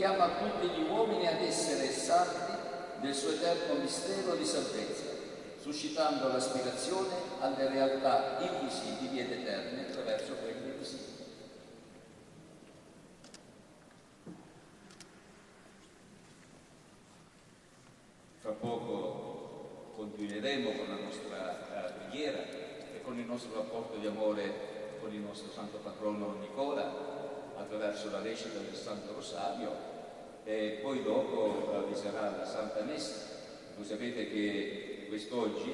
chiama tutti gli uomini ad essere santi nel suo eterno mistero di salvezza, suscitando l'aspirazione alle realtà invisibili ed eterne attraverso quelle visibili. Fra poco continueremo con la nostra eh, preghiera e con il nostro rapporto di amore con il nostro santo patrono Nicola attraverso la recita del Santo Rosario e poi dopo vi sarà la Santa Messa. Voi sapete che quest'oggi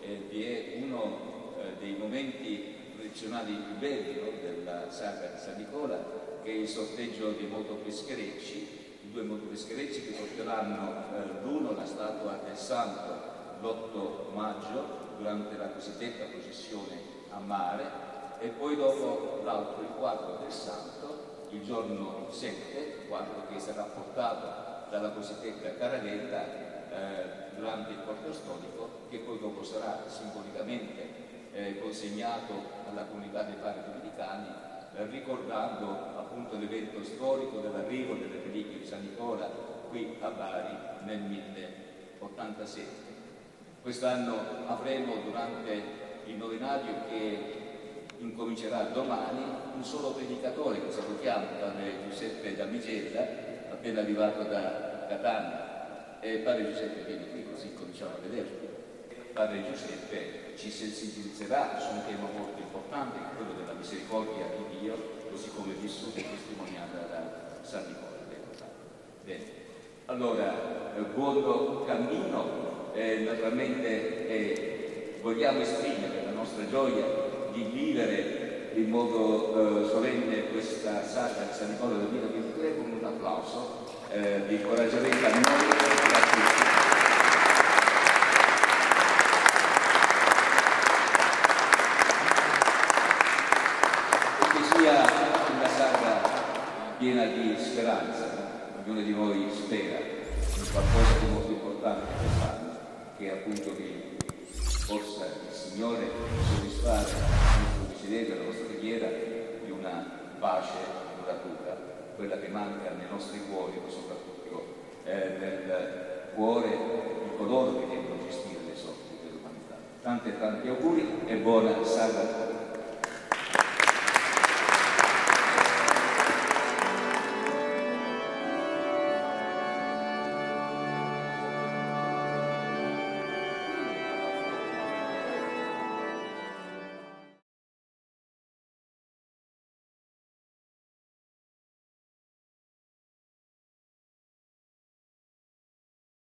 eh, vi è uno eh, dei momenti tradizionali più belli no, della saga di San Nicola, che è il sorteggio dei motopescherecci, i due motopescherecci che porteranno eh, l'uno la statua del Santo l'8 maggio durante la cosiddetta processione a mare e poi dopo l'altro, il quadro del Santo, il giorno 7, quadro che sarà portato dalla cosiddetta Caravella eh, durante il corto storico, che poi dopo sarà simbolicamente eh, consegnato alla comunità dei padri dominicani, eh, ricordando appunto l'evento storico dell'arrivo delle reliquie di San Nicola qui a Bari nel 1087. Quest'anno avremo durante il novenario che incomincerà domani un solo predicatore che salutiamo, padre Giuseppe Damigella, appena arrivato da Catania. E padre Giuseppe viene qui così cominciamo a vederlo. Padre Giuseppe ci sensibilizzerà su un tema molto importante, quello della misericordia di Dio, così come vissuta e testimoniata da San Nicola. Bene, allora, eh, buon cammino, eh, naturalmente eh, vogliamo esprimere la nostra gioia di vivere in modo eh, solenne questa sagra di San Nicola del 2023 con un applauso eh, di incoraggiamento a noi e a tutti. Che sia una sagra piena di speranza, ognuno di noi spera in qualcosa di molto importante quest'anno, che appunto vi possa il Signore pace duratura, quella che manca nei nostri cuori, ma soprattutto eh, nel cuore di coloro che devono gestire le sorti dell'umanità. Tanti e tanti auguri e buona sagra